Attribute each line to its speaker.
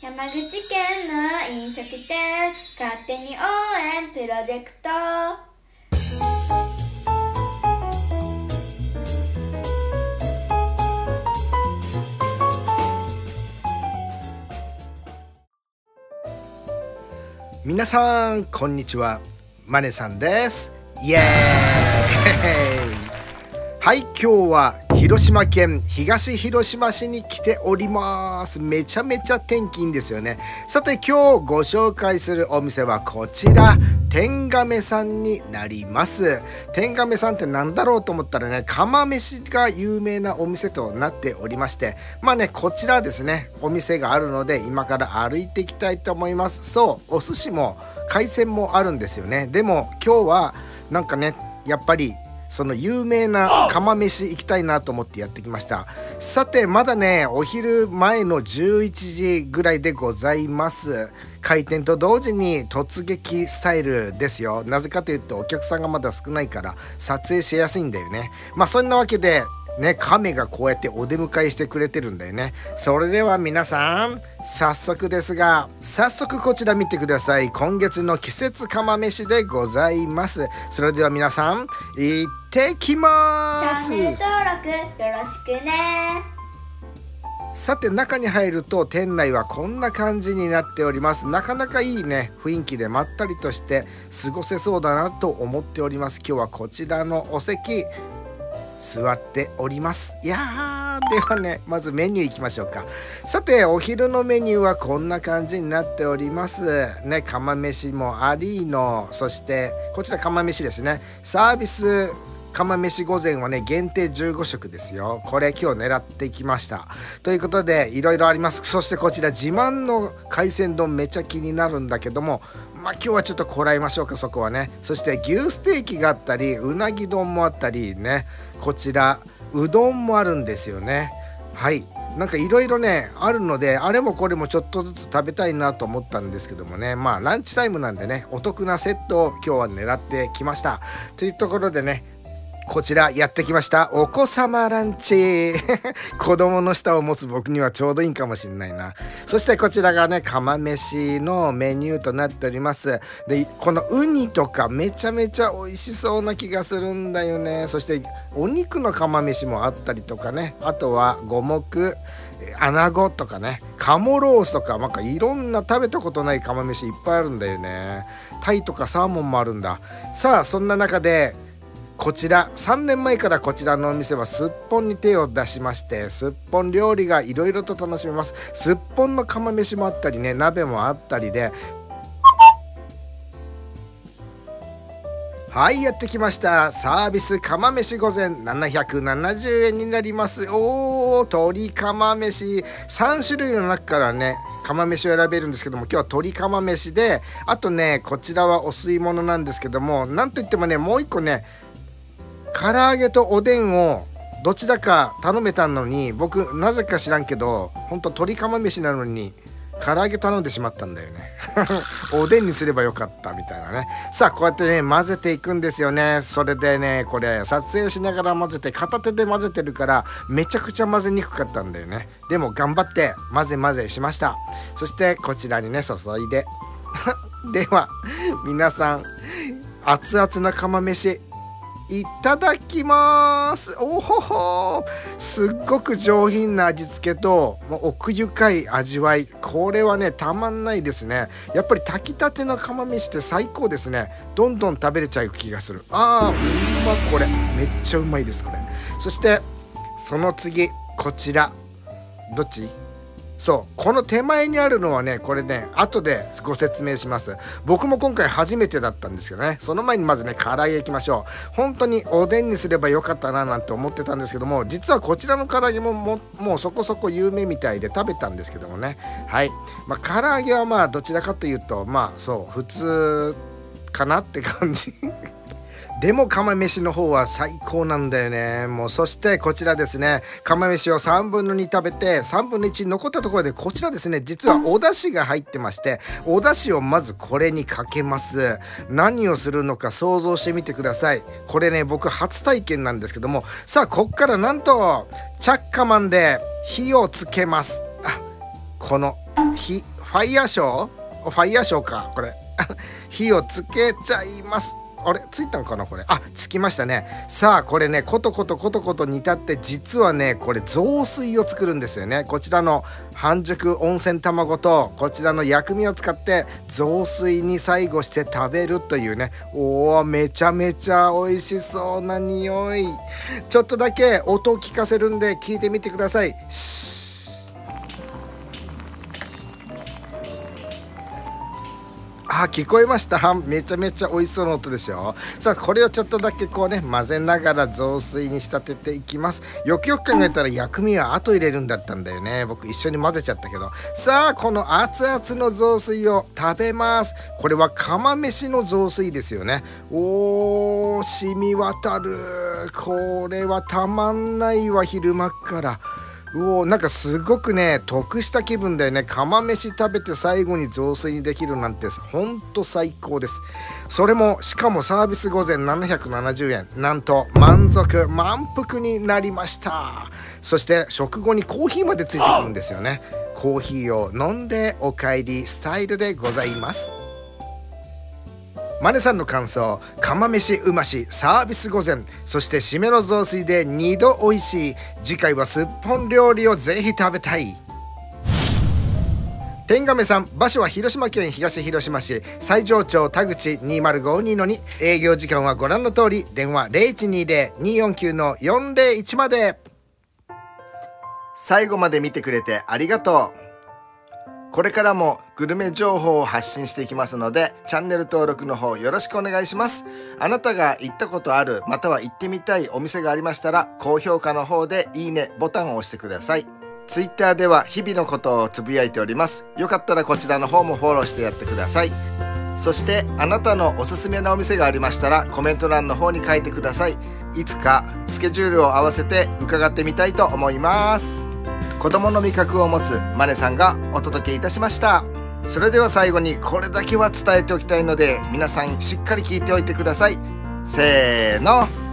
Speaker 1: 山口県の飲食店勝手に応援プロジェクト。
Speaker 2: 皆さんこんにちは。マネさんです。イエーイ。はい今日は広島県東広島市に来ております。めちゃめちゃ天気いいんですよね。さて今日ご紹介するお店はこちら。天亀さんになります。天亀さんって何だろうと思ったらね釜飯が有名なお店となっておりまして。まあねこちらですね。お店があるので今から歩いていきたいと思います。そうお寿司も海鮮もあるんですよね。でも今日はなんかねやっぱりその有名な釜飯行きたいなと思ってやってきました。さてまだねお昼前の11時ぐらいでございます。開店と同時に突撃スタイルですよ。なぜかというとお客さんがまだ少ないから撮影しやすいんだよね。まあそんなわけでね、亀がこうやってお出迎えしてくれてるんだよね。それでは皆さん、早速ですが、早速こちら見てください。今月の季節釜飯でございます。それでは皆さん、行ってき
Speaker 1: チ
Speaker 2: ま
Speaker 1: ャンネル登録よろしくね
Speaker 2: す。さて中に入ると店内はこんな感じになっておりますなかなかいいね雰囲気でまったりとして過ごせそうだなと思っております今日はこちらのお席座っております。いやーではねまずメニューいきましょうか。さてお昼のメニューはこんな感じになっております。ね釜飯もありのそしてこちら釜飯ですね。サービス釜飯御膳はね限定15食ですよ。これ今日狙ってきました。ということでいろいろあります。そしてこちら自慢の海鮮丼めちゃ気になるんだけどもまあ今日はちょっとこらえましょうかそこはね。そして牛ステーキがあったりうなぎ丼もあったりね。こちらうどんもあるんですよね。はい。なんかいろいろねあるのであれもこれもちょっとずつ食べたいなと思ったんですけどもね。まあランチタイムなんでねお得なセットを今日は狙ってきました。というところでねこちらやってきました。お子様ランチ。子供の舌を持つ僕にはちょうどいいかもしれないな。そしてこちらがね釜飯のメニューとなっております。でこのウニとかめちゃめちゃ美味しそうな気がするんだよね。そしてお肉の釜飯もあったりとかね。あとは五目アナゴとかね。カモロースとかなんかいろんな食べたことない釜飯いっぱいあるんだよね。タイとかサーモンもあるんだ。さあそんな中でこちら3年前からこちらのお店はすっぽんに手を出しましてすっぽん料理がいろいろと楽しめます。すっぽんの釜飯もあったりね鍋もあったりで。はいやってきました。サービス釜飯御膳。770円になります。おー鶏釜飯。3種類の中からね釜飯を選べるんですけども今日は鶏釜飯であとねこちらはお吸い物なんですけどもなんといってもねもう一個ね唐揚げとおでんをどちらか頼めたのに僕なぜか知らんけどほんと鶏釜飯なのに唐揚げ頼んでしまったんだよね。おでんにすればよかったみたいなね。さあこうやってね混ぜていくんですよね。それでねこれ撮影しながら混ぜて片手で混ぜてるからめちゃくちゃ混ぜにくかったんだよね。でも頑張って混ぜ混ぜしました。そしてこちらにね注いで。では皆さん熱々な釜飯いただきます。おほほ。すっごく上品な味付けと奥ゆかい味わい。これはねたまんないですね。やっぱり炊きたての釜飯って最高ですね。どんどん食べれちゃう気がする。あーうまこれ。めっちゃうまいですこれ。そしてその次こちら。どっち？そうこの手前にあるのはねこれね後でご説明します。僕も今回初めてだったんですけどね。その前にまずね唐揚げいきましょう。本当におでんにすればよかったななんて思ってたんですけども実はこちらの唐揚げもももうそこそこ有名みたいで食べたんですけどもね。はい。まあ唐揚げはまあどちらかというとまあそう普通かなって感じ。でも釜飯の方は最高なんだよね。もうそしてこちらですね。釜飯を3分の2食べて3分の1残ったところでこちらですね。実はお出汁が入ってましてお出汁をまずこれにかけます。何をするのか想像してみてください。これね僕初体験なんですけども。さあこっからなんとチャッカマンで火をつけます。あこの火ファイヤーショー？ファイヤーショーかこれ。火をつけちゃいます。あれついたんかなこれ？あつきましたね。さあこれねコトコトコトコト煮立って実はねこれ雑炊を作るんですよね。こちらの半熟温泉卵とこちらの薬味を使って雑炊に最後して食べるというね。おおめちゃめちゃ美味しそうな匂い。ちょっとだけ音を聞かせるんで聞いてみてください。あ聞こえました。めちゃめちゃ美味しそうな音でしょさあこれをちょっとだけこうね混ぜながら雑炊に仕立てていきます。よくよく考えたら薬味は後入れるんだったんだよね。僕一緒に混ぜちゃったけど。さあこの熱々の雑炊を食べます。これは釜飯の雑炊ですよね。おー染み渡る。これはたまんないわ昼間っから。うおなんかすごくね得した気分だよね。釜飯食べて最後に雑炊にできるなんてほんと最高です。それもしかもサービス午前770円なんと満足満腹になりました。そして食後にコーヒーまでついてくるんですよね。コーヒーを飲んでお帰りスタイルでございます。マネさんの感想釜飯うましサービス御膳そして締めの雑炊で2度美味しい次回はすっぽん料理をぜひ食べたい。天亀さん場所は広島県東広島市西条町田口2052の2営業時間はご覧の通り電話0120-249-401まで。最後まで見てくれてありがとう。これからもグルメ情報を発信していきますのでチャンネル登録の方よろしくお願いします。あなたが行ったことあるまたは行ってみたいお店がありましたら高評価の方でいいねボタンを押してください。Twitter では日々のことをつぶやいております。よかったらこちらの方もフォローしてやってください。そしてあなたのおすすめのお店がありましたらコメント欄の方に書いてください。いつかスケジュールを合わせて伺ってみたいと思います。子供の味覚を持つマネさんがお届けいたしました。それでは最後にこれだけは伝えておきたいので皆さんしっかり聞いておいてください。せーの。